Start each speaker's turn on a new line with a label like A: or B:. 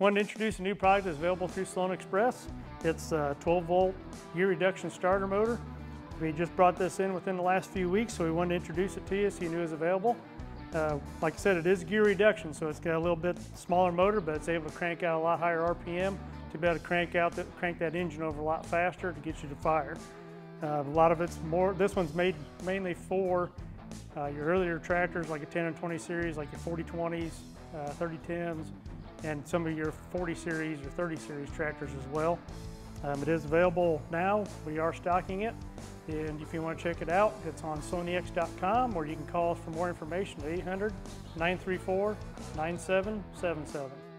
A: Wanted to introduce a new product that's available through Sloan Express. It's a 12 volt gear reduction starter motor. We just brought this in within the last few weeks, so we wanted to introduce it to you so you knew it was available. Uh, like I said, it is gear reduction, so it's got a little bit smaller motor, but it's able to crank out a lot higher RPM to be able to crank out that, crank that engine over a lot faster to get you to fire. Uh, a lot of it's more, this one's made mainly for uh, your earlier tractors like a 10 and 20 series, like your 4020s, uh, 3010s, and some of your 40 series or 30 series tractors as well. Um, it is available now. We are stocking it. And if you want to check it out, it's on sloanex.com or you can call us for more information at 800 934 9777.